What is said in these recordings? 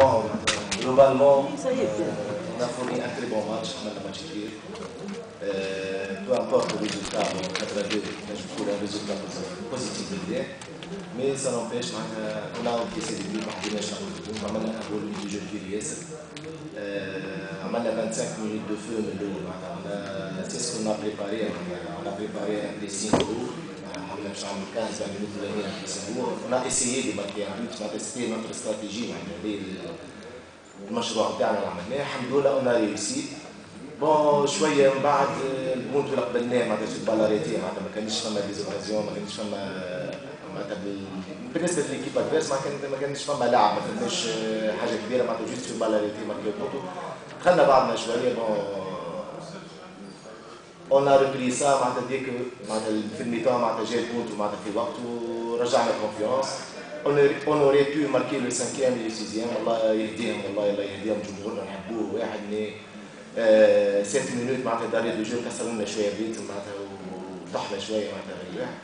bon, globalement, euh, on a fourni un très bon match, on a match qui euh, peu importe le résultat, bon, 82, je trouve un résultat positif bien, mais ça n'empêche, hein, on a encaissé des buts, on a un goal du jeu euh, on a 25 minutes de feu, hein. c'est ce qu'on a préparé, hein. on a préparé un pressing lourd. باش نعمل 15 minutes الاولانيه في on a essayé de marquer un but معناتها c'était notre stratégie معناتها المشروع بتاعنا اللي عملناه الحمد لله on a réussi bon شوية من بعد ال but اللي قبلناه معناتها في ال pénalité معناتها ما كانش فما des occasions ما كانش فما معناتها بالنسبة ل l'équipe adverse ما كان ما كانش فما لعب ما كانش حاجة كبيره معناتها juste في ال pénalité marquée بونتو دخلنا بعضنا شوية bon on a repris معناتها ديك معناتها في ال mi-temps معناتها جا ال but معناتها في وقته ورجعنا confiance on aurait pu marquer le cinquième le sixième الله يهديهم والله الله يهديهم جمهورنا. نحبوه واحد mais sept minutes معناتها داري de jeu كسر لنا شوية بيت معناتها وطحنا شوية معناتها الواحد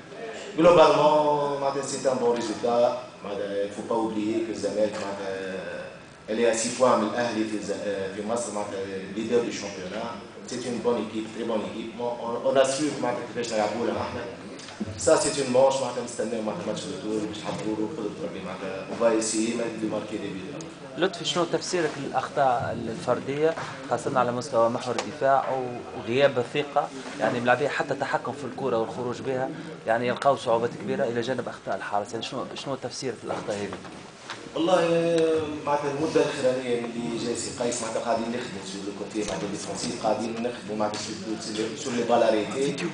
globalement معناتها c'est un bon résultat معناتها faut pas oublier que الزمالك معناتها اللي 6 points من الاهلي في في مصر معناتها leader du championnat c'est une bonne équipe, très bonne équipe. On, on assure كيفاش نلعبوا لها. Ça c'est une manche معناتها نستناو معناتها ماتش ال retour باش نحضروا له قدرة ربي معناتها on va essayer de marquer des buts. لطفي شنو تفسيرك للأخطاء الفردية خاصة على مستوى محور الدفاع أو غياب الثقه يعني ملاعبية حتى التحكم في الكرة والخروج بها يعني يلقاو صعوبات كبيرة إلى جانب أخطاء الحارس يعني شنو شنو تفسيرك للأخطاء هذه؟ والله معناتها المدة الاخرانيه اللي جاي سي قيس معناتها قاعدين نخدموا sur le côté معناتها défensif قاعدين نخدموا معناتها sur les balles arrêtées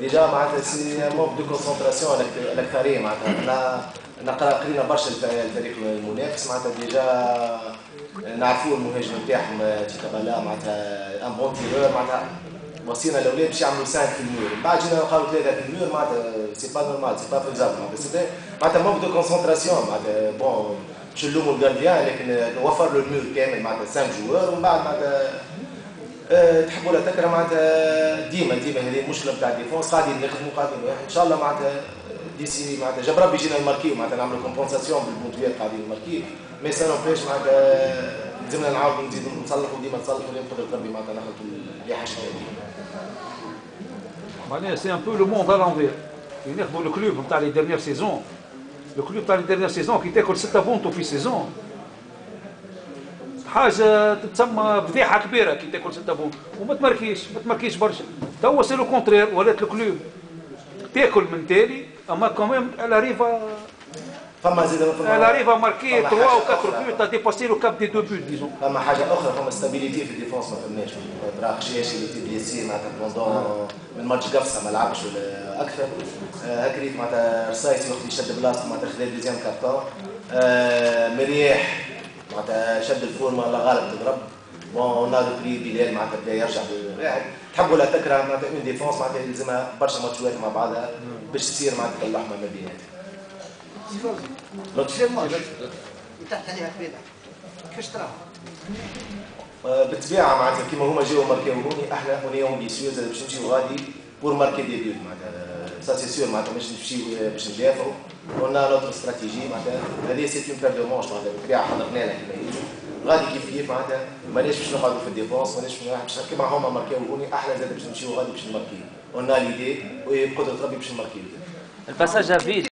déjà معناتها c'est manque de concentration الاكثريه معناتها إحنا نقرأ قرينا برشا الفريق المنافس معناتها déjà نعرفوا المهاجم نتاعهم تيتابالا معناتها un bon tireur معناتها وصينا الاولاد باش يعملوا 5 في ال mur بعد جينا نلقاو ثلاثة في ال mur معناتها c'est pas normal c'est pas faisable معناتها معناتها manque de concentration معناتها bon باش نلوموا ال gardien لكن وفر له ال mur كامل معناتها 5 joueurs ومن بعد معناتها تحبوا لا تكره معناتها ديما ديما هذه المشكلة نتاع ال défense قاعدين نخدموا قاعدين ان شاء الله معناتها d'ici معناتها جاب ربي يجينا نماركيو معناتها نعملوا compensation بالبونتويات قاعدين نماركيو mais ça n'empêche معناتها لازمنا نعاودوا نزيدوا نصلحوا ديما نصلحوا لين قدرة ربي معناتها ناخذوا اللي حاجة معناها سي ان بو لو موند ا ناخذوا الكلوب نتاع لي ديرنيير سيزون الكلوب تاع لي ديرنيير سيزون كي تاكل 6 بونتو في سيزون حاجة تسمى فضيحه كبيره كي تاكل 6 بونتو وما تماركيش ما تماركيش برشا توا سي لو كونترير ولات الكلوب تاكل من تالي اما كوميم لا ريفا فما زيد فما لا ريفا ماركي 3 و 4 بوت ديباسي لو كاب دي دو بوت ديزون فما حاجة أخرى فما ستابيليتي في الديفونس ما فماش برا خشاشي اللي تي بليسي معناتها بوندون من ماتش قفصة ما لعبش ولا أكثر. هكريت معناتها رصايصي وقت يشد بلاصته معناتها خذا دوزيام كارتون مرياح معناتها شد الفورمة لا غالب تضرب. بون نار بري بلال معناتها بدأ يرجع واحد تحبوا لا تكره معناتها اون ديفونس معناتها يلزمها برشا ماتشات مع بعضها باش تصير معناتها اللحمة ما تحت عليها تراها؟ بالطبيعه معناتها كيما هما جاوا ماركيو هوني إحنا هوني ambitieux باش نمشيو غادي pour marquer des buts معناتها ça c'est sûr معناتها باش نمشيو باش ندافعوا قلنا notre stratégie معناتها هذه c'est en deux manches معناتها بالطبيعة حضرنا لها كيما غادي كيف كيف معناتها ماناش باش نقعدوا في ال défense ماناش باش كيما هما ماركيو هوني إحنا زاد باش نمشيو غادي باش نماركيو قلنا l'idée وبقدره ربي باش نماركيو ال passage vide